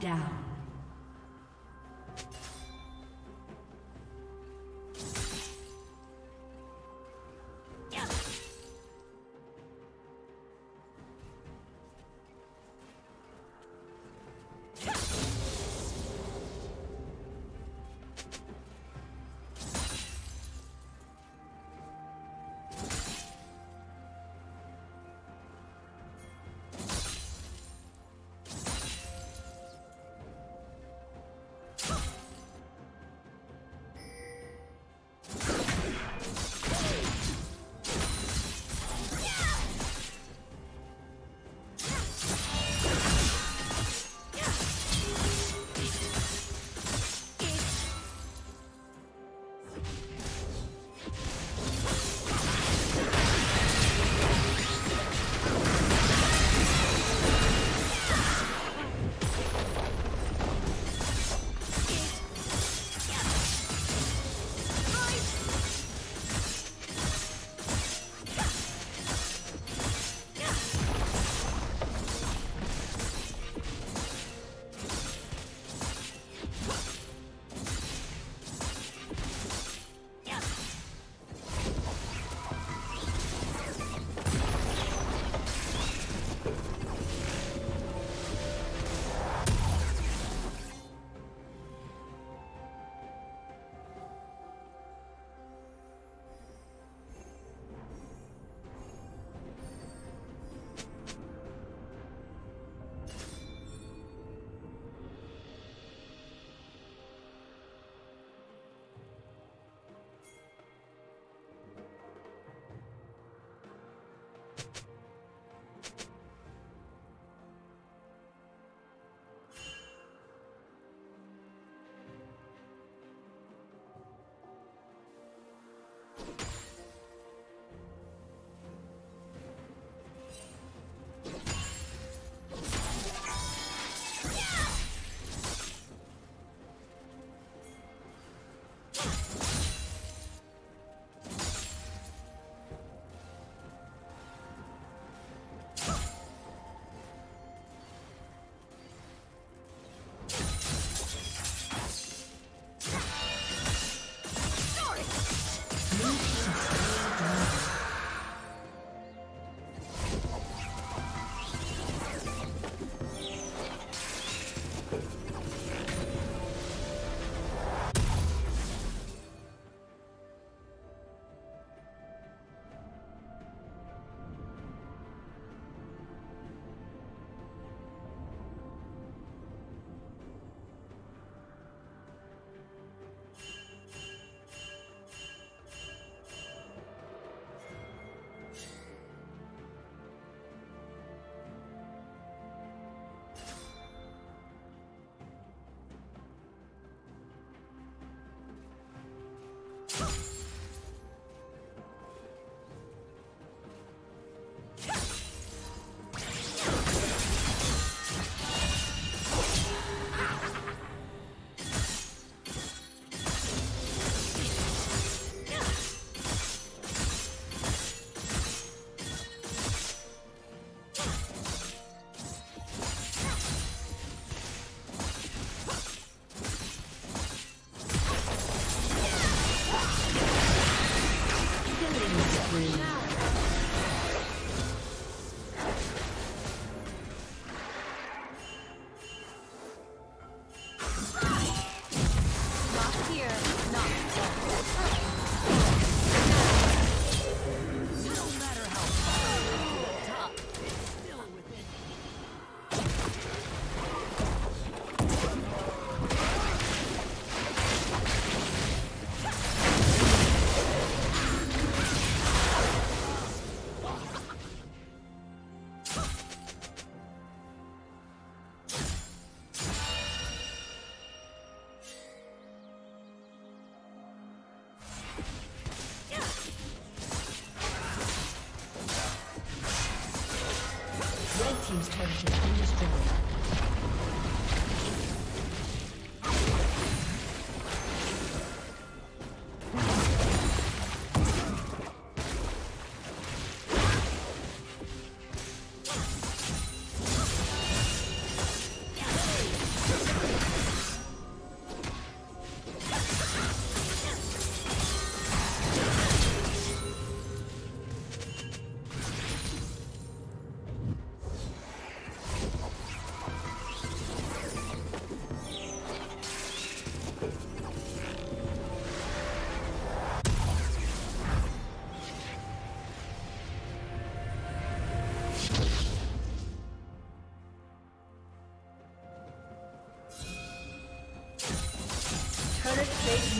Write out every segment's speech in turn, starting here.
down.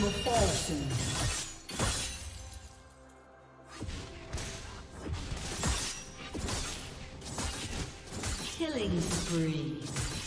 Will fall soon. Killing spree.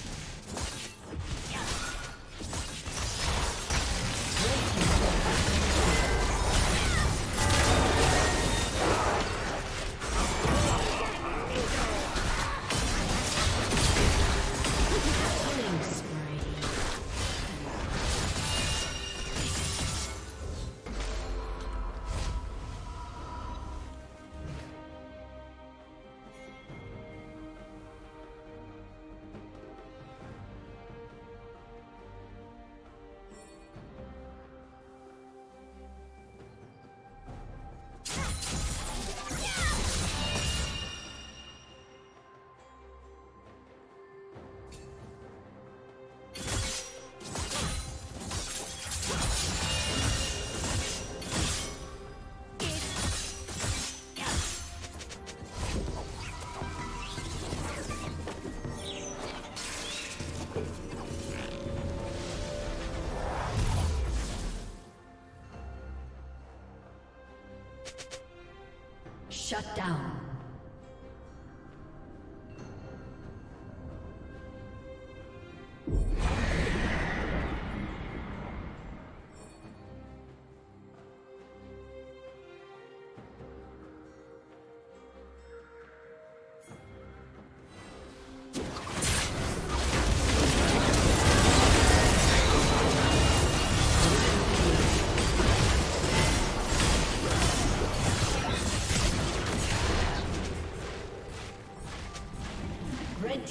Shut down.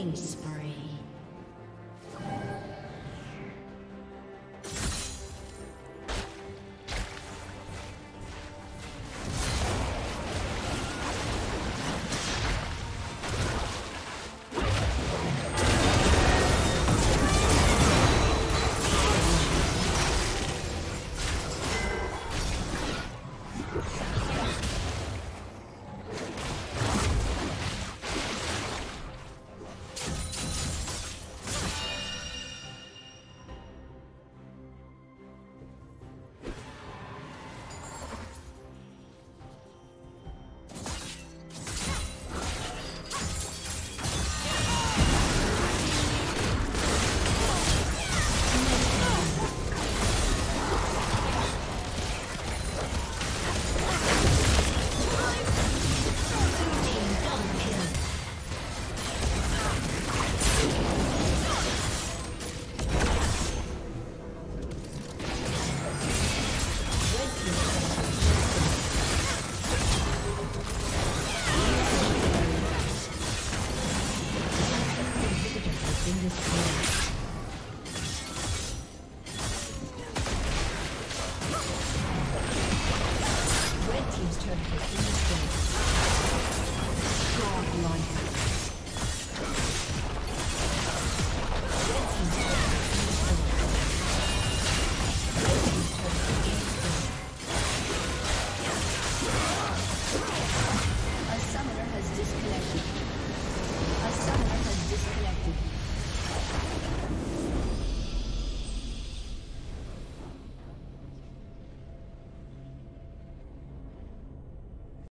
killing spree. destroyed.